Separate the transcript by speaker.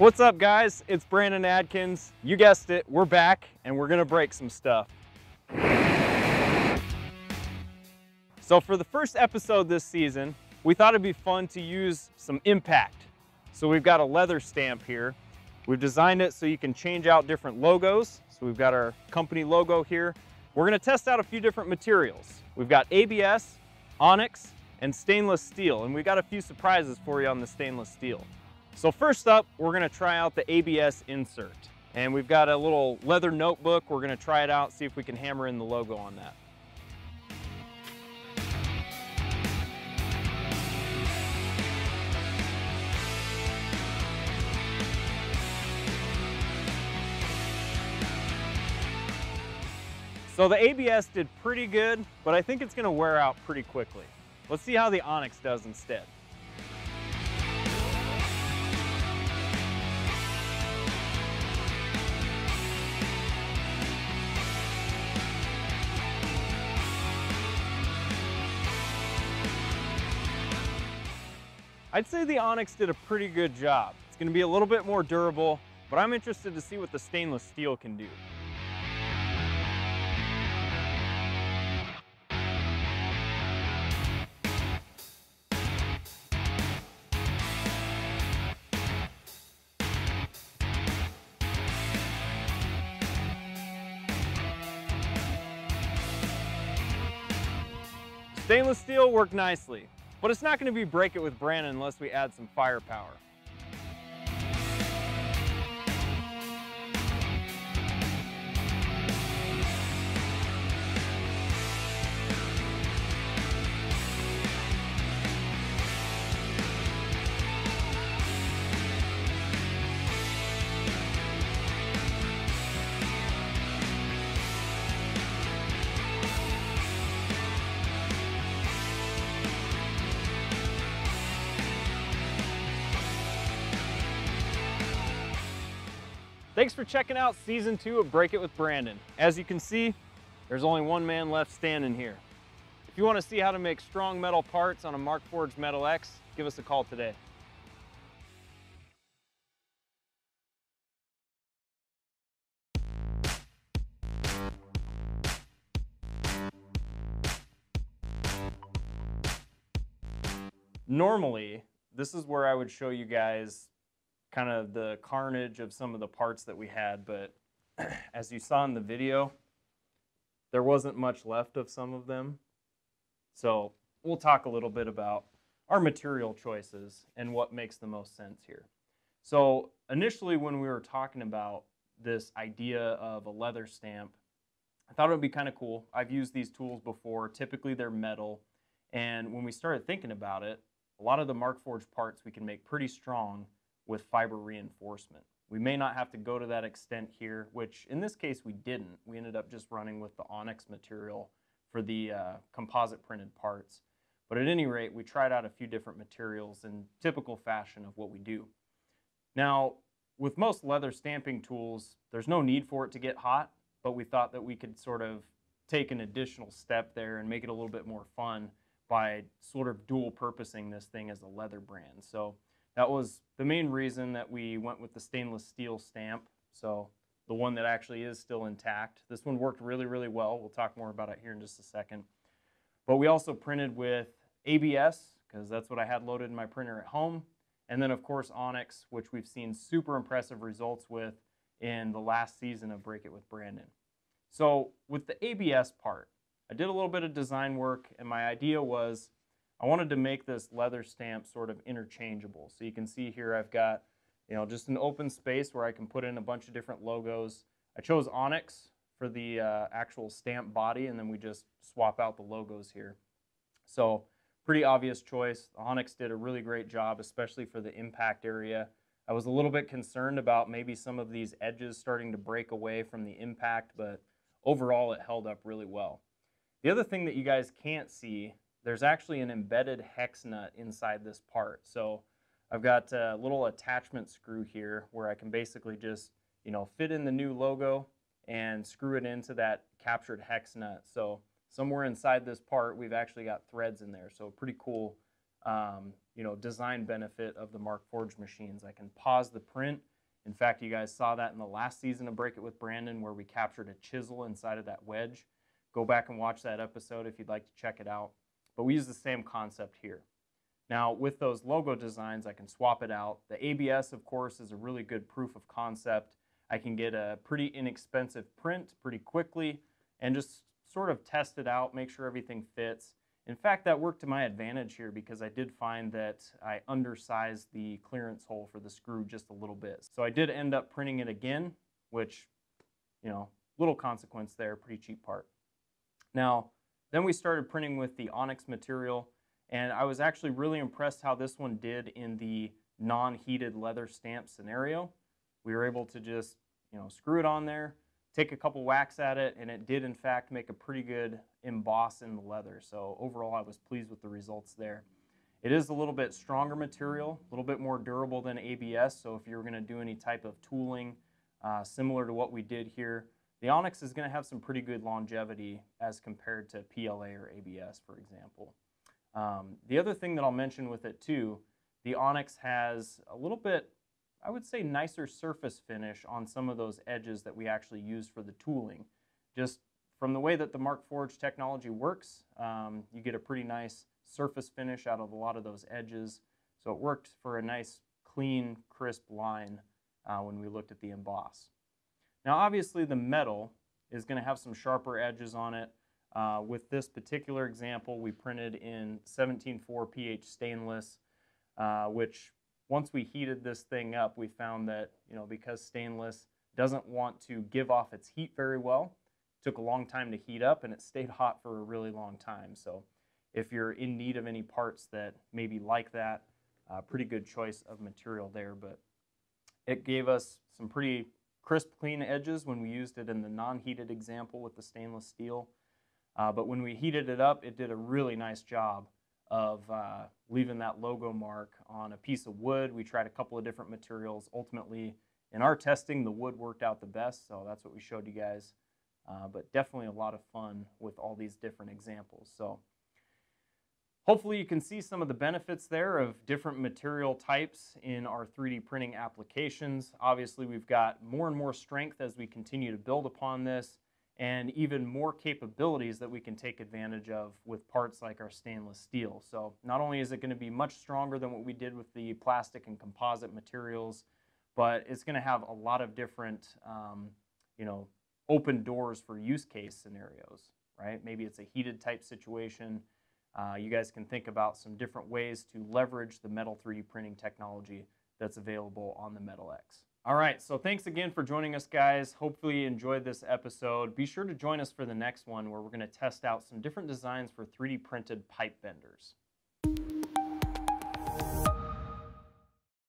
Speaker 1: What's up guys? It's Brandon Adkins. You guessed it, we're back and we're gonna break some stuff. So for the first episode this season, we thought it'd be fun to use some impact. So we've got a leather stamp here. We've designed it so you can change out different logos. So we've got our company logo here. We're gonna test out a few different materials. We've got ABS, onyx, and stainless steel, and we've got a few surprises for you on the stainless steel. So first up, we're gonna try out the ABS insert. And we've got a little leather notebook. We're gonna try it out, see if we can hammer in the logo on that. So the ABS did pretty good, but I think it's gonna wear out pretty quickly. Let's see how the Onyx does instead. I'd say the Onyx did a pretty good job. It's gonna be a little bit more durable, but I'm interested to see what the stainless steel can do. Stainless steel worked nicely. But it's not going to be break it with Brandon unless we add some firepower. Thanks for checking out season two of Break It with Brandon. As you can see, there's only one man left standing here. If you want to see how to make strong metal parts on a Markforged Metal X, give us a call today. Normally, this is where I would show you guys kind of the carnage of some of the parts that we had, but as you saw in the video, there wasn't much left of some of them. So we'll talk a little bit about our material choices and what makes the most sense here. So initially when we were talking about this idea of a leather stamp, I thought it would be kind of cool. I've used these tools before. Typically they're metal. And when we started thinking about it, a lot of the Markforged parts we can make pretty strong with fiber reinforcement. We may not have to go to that extent here, which in this case we didn't. We ended up just running with the Onyx material for the uh, composite printed parts. But at any rate, we tried out a few different materials in typical fashion of what we do. Now, with most leather stamping tools, there's no need for it to get hot, but we thought that we could sort of take an additional step there and make it a little bit more fun by sort of dual purposing this thing as a leather brand. So that was the main reason that we went with the stainless steel stamp. So the one that actually is still intact. This one worked really, really well. We'll talk more about it here in just a second. But we also printed with ABS, because that's what I had loaded in my printer at home. And then of course Onyx, which we've seen super impressive results with in the last season of Break It with Brandon. So with the ABS part, I did a little bit of design work and my idea was I wanted to make this leather stamp sort of interchangeable. So you can see here I've got, you know, just an open space where I can put in a bunch of different logos. I chose Onyx for the uh, actual stamp body and then we just swap out the logos here. So pretty obvious choice. Onyx did a really great job, especially for the impact area. I was a little bit concerned about maybe some of these edges starting to break away from the impact, but overall it held up really well. The other thing that you guys can't see there's actually an embedded hex nut inside this part. So I've got a little attachment screw here where I can basically just, you know, fit in the new logo and screw it into that captured hex nut. So somewhere inside this part, we've actually got threads in there. So pretty cool, um, you know, design benefit of the Markforged machines. I can pause the print. In fact, you guys saw that in the last season of Break It with Brandon where we captured a chisel inside of that wedge. Go back and watch that episode if you'd like to check it out. But we use the same concept here. Now, with those logo designs, I can swap it out. The ABS, of course, is a really good proof of concept. I can get a pretty inexpensive print pretty quickly and just sort of test it out, make sure everything fits. In fact, that worked to my advantage here because I did find that I undersized the clearance hole for the screw just a little bit. So I did end up printing it again, which, you know, little consequence there, pretty cheap part. Now, then we started printing with the onyx material, and I was actually really impressed how this one did in the non-heated leather stamp scenario. We were able to just, you know, screw it on there, take a couple whacks at it, and it did in fact make a pretty good emboss in the leather. So overall, I was pleased with the results there. It is a little bit stronger material, a little bit more durable than ABS. So if you're going to do any type of tooling uh, similar to what we did here, the Onyx is going to have some pretty good longevity as compared to PLA or ABS, for example. Um, the other thing that I'll mention with it too, the Onyx has a little bit, I would say, nicer surface finish on some of those edges that we actually use for the tooling. Just from the way that the Markforged technology works, um, you get a pretty nice surface finish out of a lot of those edges. So it worked for a nice, clean, crisp line uh, when we looked at the emboss. Now obviously the metal is going to have some sharper edges on it. Uh, with this particular example, we printed in 17-4 PH stainless, uh, which once we heated this thing up, we found that, you know, because stainless doesn't want to give off its heat very well, took a long time to heat up and it stayed hot for a really long time. So if you're in need of any parts that maybe like that, uh, pretty good choice of material there, but it gave us some pretty crisp, clean edges when we used it in the non-heated example with the stainless steel. Uh, but when we heated it up, it did a really nice job of uh, leaving that logo mark on a piece of wood. We tried a couple of different materials. Ultimately, in our testing, the wood worked out the best, so that's what we showed you guys. Uh, but definitely a lot of fun with all these different examples. So Hopefully you can see some of the benefits there of different material types in our 3D printing applications. Obviously we've got more and more strength as we continue to build upon this and even more capabilities that we can take advantage of with parts like our stainless steel. So not only is it going to be much stronger than what we did with the plastic and composite materials, but it's going to have a lot of different, um, you know, open doors for use case scenarios, right? Maybe it's a heated type situation, uh, you guys can think about some different ways to leverage the metal 3D printing technology that's available on the Metal X. All right, so thanks again for joining us, guys. Hopefully you enjoyed this episode. Be sure to join us for the next one where we're going to test out some different designs for 3D printed pipe benders.